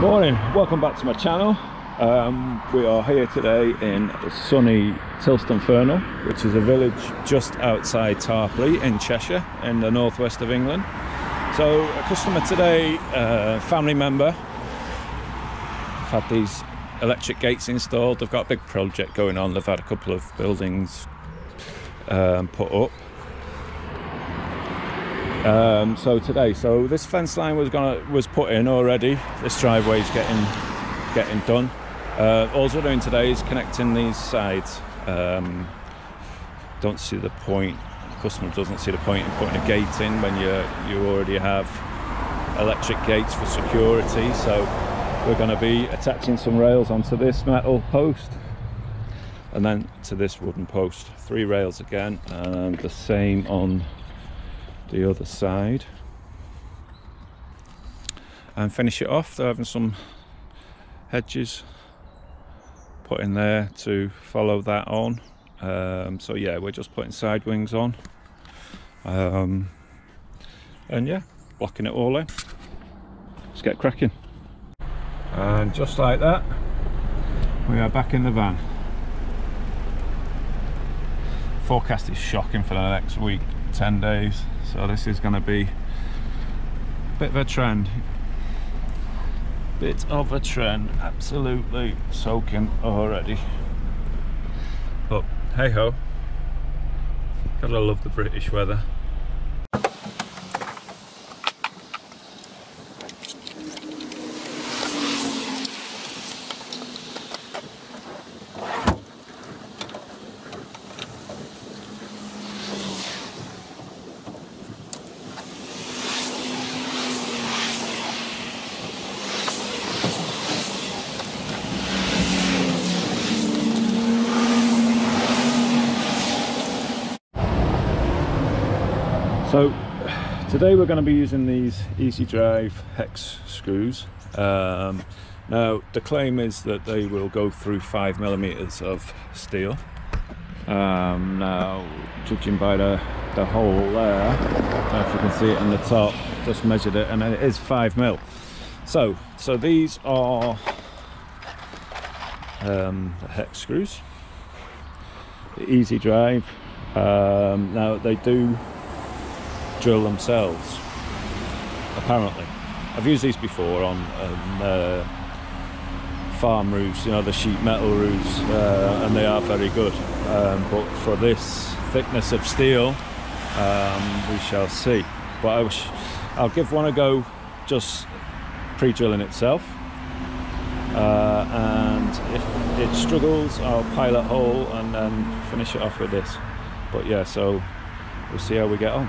Morning, welcome back to my channel. Um, we are here today in sunny Tilstone Fearnall, which is a village just outside Tarporley in Cheshire, in the northwest of England. So, a customer today, uh, family member, have had these electric gates installed. They've got a big project going on. They've had a couple of buildings um, put up. Um, so today, so this fence line was gonna was put in already. This driveway is getting getting done. Uh, all we're doing today is connecting these sides. Um, don't see the point. The customer doesn't see the point in putting a gate in when you you already have electric gates for security. So we're going to be attaching some rails onto this metal post and then to this wooden post. Three rails again, and the same on the other side. And finish it off they're having some hedges put in there to follow that on. Um, so yeah we're just putting side wings on. Um, and yeah blocking it all in. Let's get cracking. And just like that we are back in the van. Forecast is shocking for the next week 10 days so this is going to be a bit of a trend. Bit of a trend. Absolutely soaking already. But hey ho. Gotta love the British weather So today we're going to be using these Easy Drive hex screws. Um, now the claim is that they will go through five millimeters of steel. Um, now judging by the, the hole there, if you can see it on the top, just measured it and it is five mil. So, so these are um, the hex screws, the Easy Drive. Um, now they do drill themselves apparently. I've used these before on um, uh, farm roofs you know the sheet metal roofs uh, and they are very good. Um, but for this thickness of steel um, we shall see. But I wish, I'll give one a go just pre-drilling itself. Uh, and if it struggles I'll pilot hole and then finish it off with this. But yeah so we'll see how we get on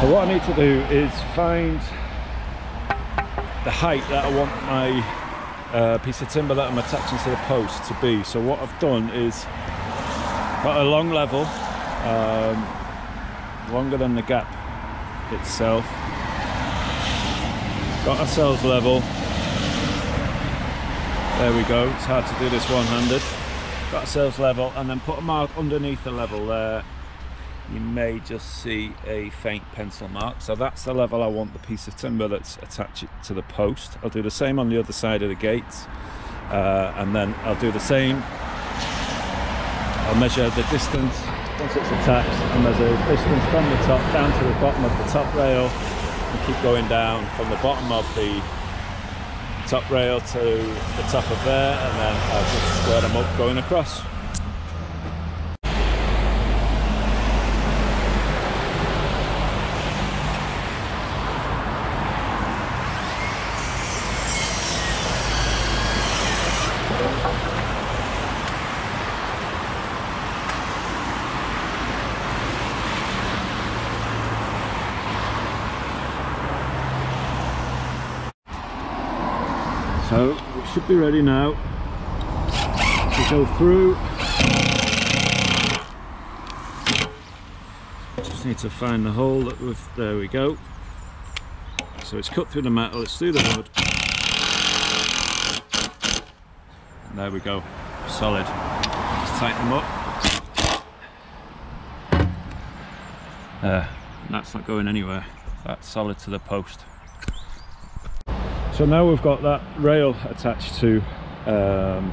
So what I need to do is find the height that I want my uh, piece of timber that I'm attaching to the post to be. So what I've done is got a long level, um, longer than the gap itself. Got ourselves level. There we go, it's hard to do this one-handed. Got ourselves level and then put a mark underneath the level there you may just see a faint pencil mark. So that's the level I want the piece of timber that's attached to the post. I'll do the same on the other side of the gates uh, and then I'll do the same. I'll measure the distance once it's attached. I'll measure the distance from the top down to the bottom of the top rail and keep going down from the bottom of the top rail to the top of there and then I'll just square them up going across So we should be ready now to go through. Just need to find the hole that we've, there we go. So it's cut through the metal, it's through the wood. And there we go, solid. Tighten them up. Uh, that's not going anywhere. That's solid to the post. So now we've got that rail attached to um,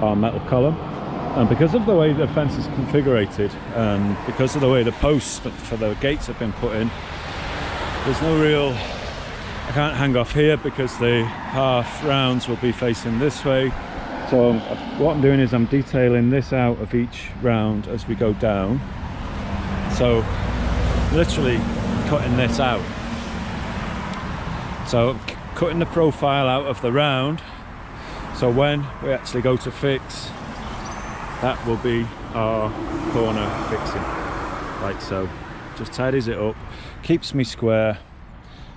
our metal column. And because of the way the fence is configured and because of the way the posts for the gates have been put in there's no real I can't hang off here because the half rounds will be facing this way. So what I'm doing is I'm detailing this out of each round as we go down. So literally cutting this out. So cutting the profile out of the round. So when we actually go to fix that will be our corner fixing. Like so just tidies it up keeps me square.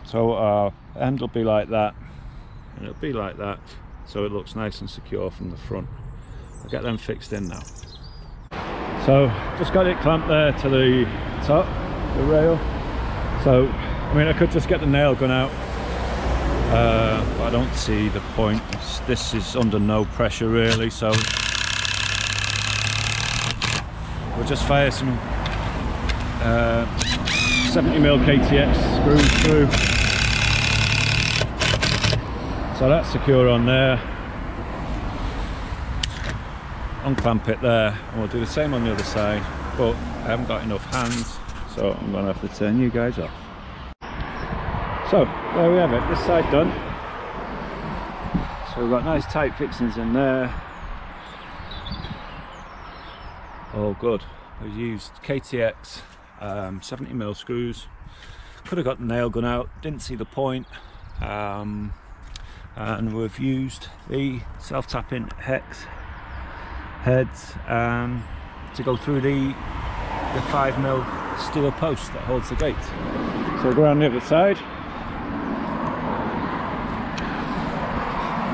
So our end will be like that and it'll be like that so it looks nice and secure from the front. I'll get them fixed in now. So just got it clamped there to the top the rail. So I mean I could just get the nail gun out uh, I don't see the point. This is under no pressure really so we'll just fire some uh, 70mm KTX screws through. So that's secure on there. Unclamp it there and we'll do the same on the other side but I haven't got enough hands so I'm gonna have to turn you guys off so there we have it. This side done. So we've got nice tight fixings in there. Oh good. I've used KTX um, 70 mil screws. Could have got the nail gun out didn't see the point. Um, and we've used the self-tapping hex heads um, to go through the the 5 mil steel post that holds the gate. So we'll go around the other side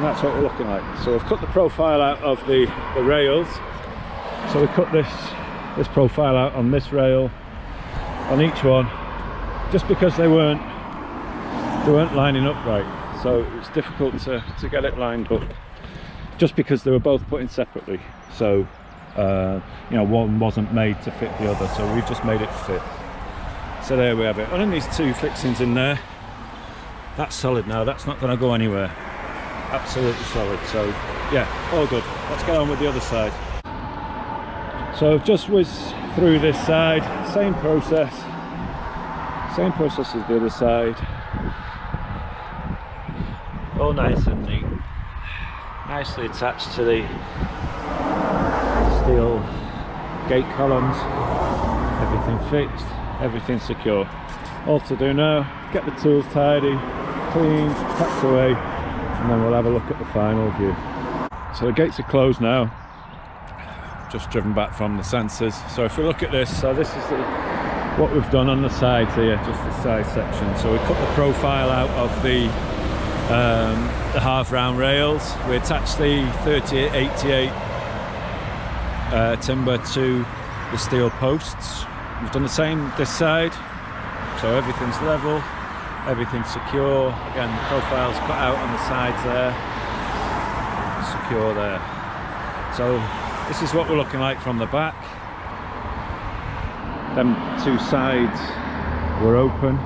and that's what we're looking like so we've cut the profile out of the the rails. So we cut this this profile out on this rail on each one just because they weren't they weren't lining up right. So it's difficult to, to get it lined up just because they were both put in separately. So uh, you know one wasn't made to fit the other so we've just made it fit. So there we have it. Then these two fixings in there that's solid now. That's not going to go anywhere absolutely solid. So yeah all good. Let's get on with the other side. So just whiz through this side. Same process. Same process as the other side. All nice and neat. Nicely attached to the steel gate columns. Everything fixed everything secure. All to do now. Get the tools tidy cleaned packed away and then we'll have a look at the final view. So the gates are closed now just driven back from the sensors. So if we look at this so this is the, what we've done on the sides here just the side section. So we cut the profile out of the um, the half round rails. We attached the 3888 uh, timber to the steel posts. We've done the same this side so everything's level everything's secure. Again the profiles cut out on the sides there. Secure there. So this is what we're looking like from the back. Them two sides were open.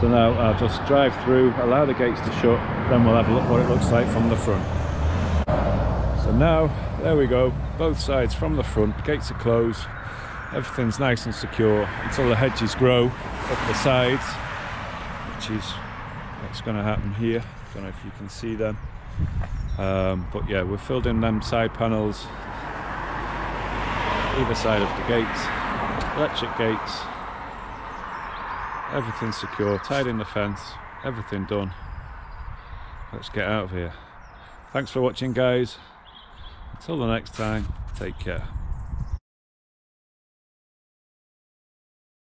So now I'll just drive through allow the gates to shut then we'll have a look what it looks like from the front. So now there we go. Both sides from the front. Gates are closed. Everything's nice and secure until the hedges grow up the sides which is what's going to happen here? Don't know if you can see them um, but yeah we've filled in them side panels. Either side of the gates. Electric gates. Everything secure. Tied in the fence. Everything done. Let's get out of here. Thanks for watching guys. Until the next time take care